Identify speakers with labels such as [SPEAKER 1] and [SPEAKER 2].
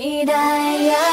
[SPEAKER 1] 期待爱